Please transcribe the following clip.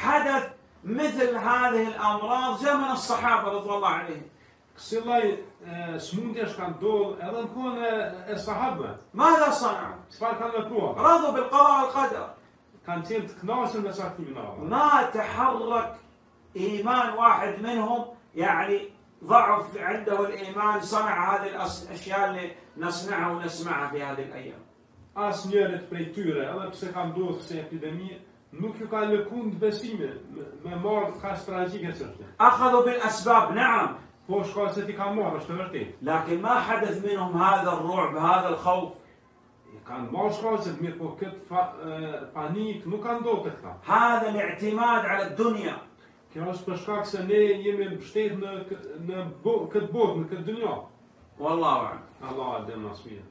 حدث مثل هذه الأمراض زمن الصحابة رضوان الله عليهم ndodhur edhe në kohën e, e sahabëve. ماذا صنعوا؟ رضوا بالقضاء والقدر kënaqur me saktimin e Allahut. ما تحرك إيمان واحد منهم يعني ضعف عنده الإيمان صنع هذه الاشياء اللي نصنعها ونسمعها في هذه الأيام tyre, edhe pse ka ndodhur kësaj epidemie, nuk ju ka lëkund besime me marr ka strategjike çështje. Akhadhu bil asbab, na'am. Po shka se ti ka marrë, është vërtet. Lakin ma hadath minhum hadha ar-ru'b, hadha al-khawf. Kanë marrë shkaqet mirë, po këtë panik nuk ka do këtë Hadha al-i'timad 'ala ad-dunya. Kjo është për shkak se ne jemi mbështet në në këtë botë, në këtë dynjë. Wallahu a'lam. Allahu dhe mësmir.